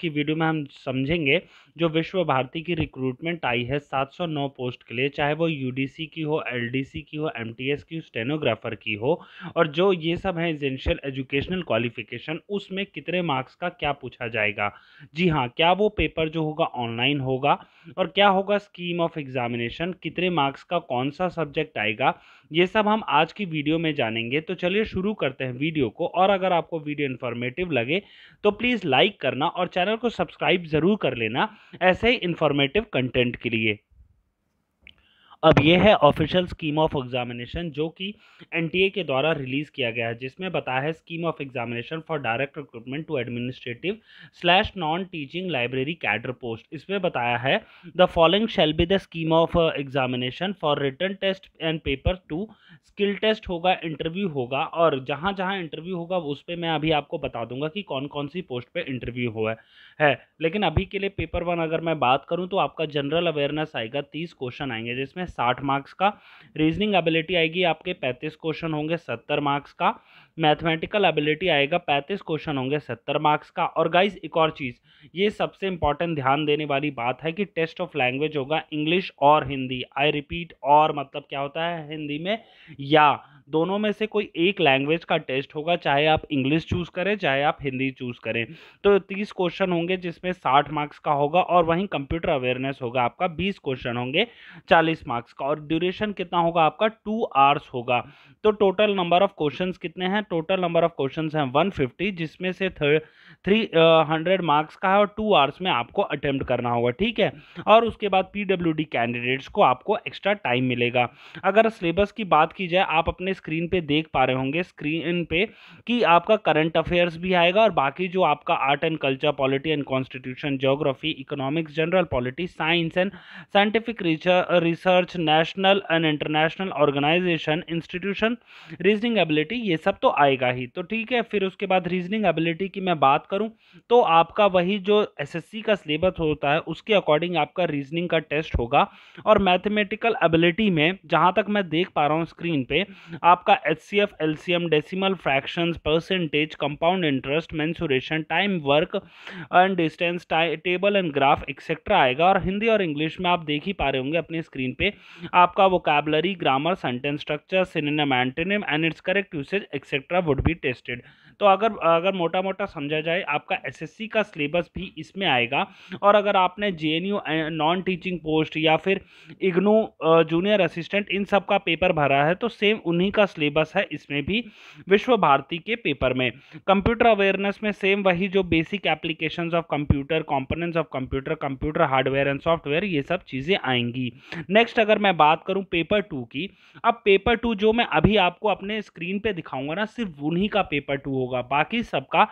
की वीडियो में हम समझेंगे जो विश्व भारती की रिक्रूटमेंट आई है 709 पोस्ट के लिए, चाहे वो यूडीसी की हो एलडीसी की हो एमटीएस की हो स्टेनोग्राफर की हो, और जो ये सब है एजेंशियल एजुकेशनल क्वालिफिकेशन उसमें कितने मार्क्स का क्या पूछा जाएगा? जी हाँ क्या वो पेपर जो होगा ऑनलाइन होगा? और क्या होगा स्कीम ऑफ़ एग्जामिनेशन कितने मार्क्स का कौन सा सब्जेक्ट आएगा? ये सब हम आज की वीडियो में जानेंगे। तो चलिए शुरू करते हैं वीडियो को। और अगर आपको वीडियो इन्फॉर्मेटिव लगे तो प्लीज़ लाइक करना और चैनल को सब्सक्राइब ज़रूर कर लेना ऐसे ही इन्फॉर्मेटिव कंटेंट के लिए। अब ये है ऑफिशियल स्कीम ऑफ़ एग्जामिनेशन जो कि एनटीए के द्वारा रिलीज़ किया गया है, जिसमें बताया है scheme of examination for direct recruitment to administrative slash non teaching library cadre post इसमें बताया है the following shall be the scheme of examination for written test and paper two skill test होगा इंटरव्यू होगा, और जहाँ जहाँ interview होगा, उस पर मैं अभी आपको बता दूँगा कि कौन कौन सी पोस्ट पे इंटरव्यू हुआ है। लेकिन अभी के लिए पेपर वन अगर मैं बात करूँ तो आपका जनरल अवेयरनेस आएगा, तीस क्वेश्चन आएँगे, जिसमें साठ मार्क्स का। रीजनिंग एबिलिटी आएगी आपके पैंतीस क्वेश्चन होंगे सत्तर मार्क्स का। मैथमेटिकल एबिलिटी आएगा पैंतीस क्वेश्चन होंगे सत्तर मार्क्स का। और गाइज़ एक और चीज़, ये सबसे इंपॉर्टेंट ध्यान देने वाली बात है कि टेस्ट ऑफ़ लैंग्वेज होगा इंग्लिश और हिंदी। आई रिपीट और मतलब क्या होता है हिंदी में? या दोनों में से कोई एक लैंग्वेज का टेस्ट होगा, चाहे आप इंग्लिश चूज़ करें, चाहे आप हिंदी चूज़ करें। तो तीस क्वेश्चन होंगे, जिसमें साठ मार्क्स का होगा और वहीं कंप्यूटर अवेयरनेस होगा आपका, बीस क्वेश्चन होंगे, चालीस मार्क्स का। और ड्यूरेशन कितना होगा आपका? टू आवर्स होगा। तो टोटल नंबर ऑफ़ क्वेश्चन कितने हैं? टोटल नंबर ऑफ़ क्वेश्चन हैं 150 जिसमें से थ्री हंड्रेड मार्क्स का है और टू आवर्स में आपको अटेम्प्ट करना होगा, ठीक है? और उसके बाद पीडब्ल्यूडी कैंडिडेट्स को आपको एक्स्ट्रा टाइम मिलेगा। अगर सिलेबस की बात की जाए, आप अपने स्क्रीन पे देख पा रहे होंगे स्क्रीन पे कि आपका करंट अफेयर्स भी आएगा और बाकी जो आपका art and culture polity and constitution geography economics general polity science and scientific research national and international organisation institution reasoning ability ये सब तो आएगा ही। तो ठीक है, फिर उसके बाद रीजनिंग एबिलिटी की मैं बात करूँ तो आपका वही जो एसएससी का सिलेबस होता है, उसके अकॉर्डिंग आपका रीजनिंग का टेस्ट होगा। और मैथमेटिकल एबिलिटी में, जहाँ तक मैं देख पा रहा हूँ स्क्रीन पे आपका H C F L C M decimal fractions percentage compound interest mensuration time work and distance table and graph etcetera आएगा। और हिंदी और इंग्लिश में आप देख ही पा रहे होंगे अपने स्क्रीन पे। आपका vocabulary grammar sentence structure synonym antonym and its correct usage etcetera would be tested तो अगर अगर मोटा मोटा समझा जाए, आपका एसएससी का सिलेबस भी इसमें आएगा। और अगर आपने जेएनयू नॉन टीचिंग पोस्ट या फिर इग्नू जूनियर असिस्टेंट इन सब का पेपर भरा है तो सेम उन्हीं का सिलेबस है इसमें भी विश्व भारती के पेपर में। कंप्यूटर अवेयरनेस में सेम वही जो basic application of computer components of computer computer hardware and software ये सब चीज़ें आएँगी। नेक्स्ट अगर मैं बात करूँ पेपर टू की, अब पेपर टू जो मैं अभी आपको अपने स्क्रीन पे दिखाऊँगा ना, सिर्फ़ उन्हीं का पेपर टू होगा, बाकी सबका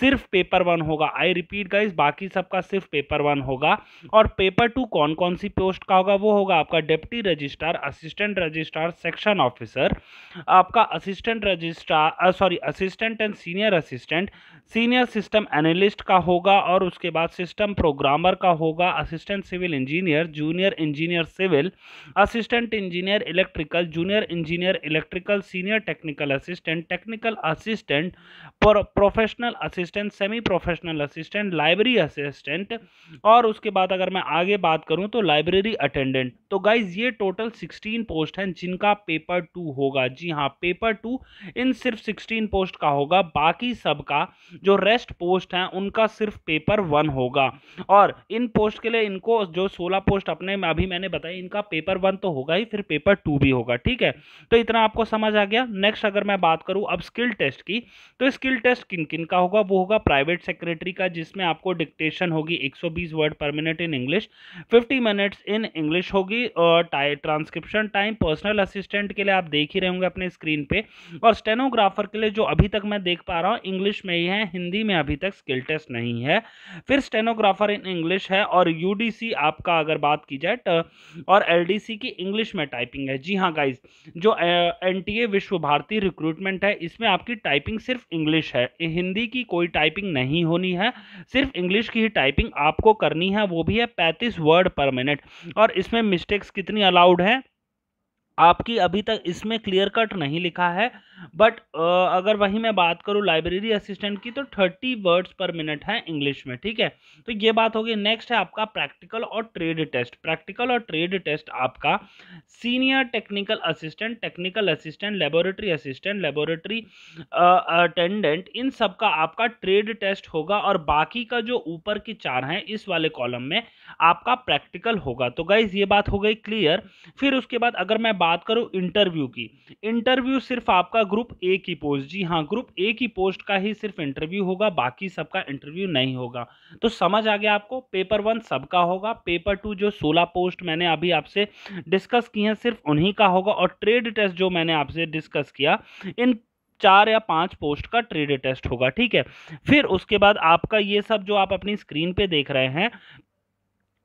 सिर्फ़ पेपर वन होगा। आई रिपीट गाइस बाकी सबका सिर्फ़ पेपर वन होगा। और पेपर टू कौन कौन सी पोस्ट का होगा, वो होगा आपका deputy registrar assistant registrar section officer आपका assistant registrar sorry assistant and senior assistant senior system analyst का होगा और उसके बाद सिस्टम प्रोग्रामर का होगा assistant civil engineer junior engineer civil assistant engineer electrical junior engineer electrical senior technical assistant technical assistant professional assistant semi professional assistant library assistant और उसके बाद अगर मैं आगे बात करूँ तो लाइब्रेरी अटेंडेंट तो गाइज़ ये टोटल 16 पोस्ट हैं जिनका पेपर टू होगा। जी हाँ पेपर टू इन सिर्फ़ 16 पोस्ट का होगा, बाकी सबका जो रेस्ट पोस्ट हैं, उनका सिर्फ़ पेपर वन होगा। और इन पोस्ट के लिए इनको, जो 16 पोस्ट अपने अभी मैंने बताया, इनका पेपर वन तो होगा ही, फिर पेपर टू भी होगा, ठीक है? तो इतना आपको समझ आ गया। नेक्स्ट अगर मैं बात करूँ अब स्किल टेस्ट की तो स्किल टेस्ट किन किन का होगा? वो होगा प्राइवेट सेक्रेटरी का, जिसमें आपको डिक्टेशन होगी 120 word per minute in English 50 minutes in English होगी, और ट्रांसक्रिप्शन टाइम पर्सनल असिस्टेंट के लिए आप देख ही रहे होंगे अपने स्क्रीन पे। और स्टेनोग्राफर के लिए जो अभी तक मैं देख पा रहा हूँ इंग्लिश में ही है हिंदी में अभी तक स्किल टेस्ट नहीं है। फिर स्टेनोग्राफर इन इंग्लिश है और यूडीसी आपका अगर बात की जाए और एलडीसी की इंग्लिश में टाइपिंग है। जी हाँ गाइज़ जो एनटीए विश्व भारती रिक्रूटमेंट है, इसमें आपकी टाइपिंग सिर्फ़ इंग्लिश है। हिंदी की कोई टाइपिंग नहीं होनी है, सिर्फ़ इंग्लिश की ही टाइपिंग आपको करनी है, वो भी है पैंतीस वर्ड पर मिनट और इसमें मिस्टेक्स कितनी अलाउड है? आपकी अभी तक इसमें क्लियर कट नहीं लिखा है बट अगर वही मैं बात करूँ लाइब्रेरी असिस्टेंट की तो थर्टी वर्ड्स पर मिनट है इंग्लिश में, ठीक है? तो ये बात होगी नेक्स्ट है आपका प्रैक्टिकल और ट्रेड टेस्ट प्रैक्टिकल और ट्रेड टेस्ट आपका senior technical assistant technical assistant laboratory assistant laboratory attendant इन सब का आपका ट्रेड टेस्ट होगा, और बाकी का जो ऊपर की चार हैं, इस वाले कॉलम में आपका प्रैक्टिकल होगा। तो गाइज़ ये बात हो गई क्लियर। फिर उसके बाद अगर मैं बात करूँ इंटरव्यू की, इंटरव्यू सिर्फ़ आपका ग्रुप ए की पोस्ट। जी हाँ ग्रुप ए की पोस्ट का ही सिर्फ़ इंटरव्यू होगा, बाकी सबका इंटरव्यू नहीं होगा। तो समझ आ गया आपको? पेपर वन सबका होगा, पेपर टू जो सोलह पोस्ट मैंने अभी आपसे डिस्कस की हैं, सिर्फ़ उन्हीं का होगा और ट्रेड टेस्ट जो मैंने आपसे डिस्कस किया, इन चार या पाँच पोस्ट का ट्रेड टेस्ट होगा, ठीक है? फिर उसके बाद आपका ये सब जो आप अपनी स्क्रीन पे देख रहे हैं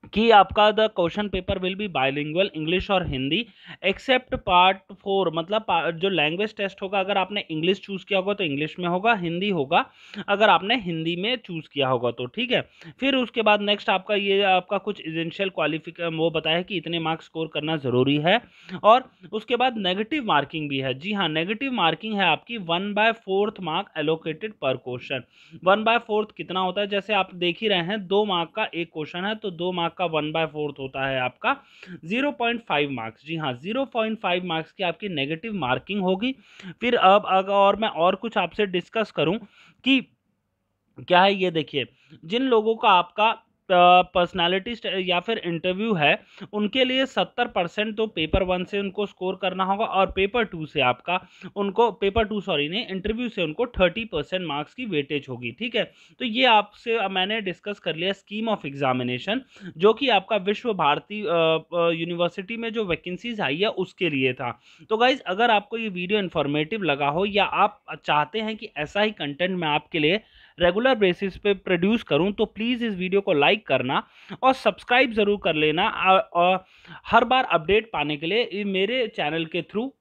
कि आपका the question paper will be bilingual English और हिंदी एक्सेप्ट पार्ट फोर मतलब जो लैंग्वेज टेस्ट होगा, अगर आपने इंग्लिश चूज़ किया होगा तो इंग्लिश में होगा, हिंदी होगा, अगर आपने हिंदी में चूज़ किया होगा तो ठीक है? फिर उसके बाद नेक्स्ट आपका ये, आपका कुछ इजेंशियल क्वालिफिक वो बताया कि इतने मार्क्स स्कोर करना ज़रूरी है, और उसके बाद नेगेटिव मार्किंग भी है। जी हाँ नेगेटिव मार्किंग है आपकी one by fourth mark allocated per question one by fourth कितना होता है? जैसे आप देख ही रहे हैं, दो मार्क का एक क्वेश्चन है तो दो मार्क मार्क का वन बाय फोर्थ होता है आपका, ज़ीरो पॉइंट फाइव मार्क्स। जी हाँ ज़ीरो पॉइंट फाइव मार्क्स की आपकी नेगेटिव मार्किंग होगी। फिर अब अगर और मैं और कुछ आपसे डिस्कस करूँ कि क्या है ये देखिए, जिन लोगों का आपका पर्सनालिटी या फिर इंटरव्यू है, उनके लिए सत्तर परसेंट तो पेपर वन से उनको स्कोर करना होगा और पेपर टू से आपका उनको पेपर टू सॉरी नहीं इंटरव्यू से उनको थर्टी परसेंट मार्क्स की वेटेज होगी, ठीक है? तो ये आपसे मैंने डिस्कस कर लिया स्कीम ऑफ़ एग्जामिनेशन जो कि आपका विश्व भारती यूनिवर्सिटी में जो वैकेंसीज आई है, उसके लिए था। तो गाइज़ अगर आपको ये वीडियो इन्फॉर्मेटिव लगा हो या आप चाहते हैं कि ऐसा ही कंटेंट मैं आपके लिए रेगुलर बेसिस पे प्रोड्यूस करूँ तो प्लीज़ इस वीडियो को लाइक करना और सब्सक्राइब ज़रूर कर लेना। और हर बार अपडेट पाने के लिए मेरे चैनल के थ्रू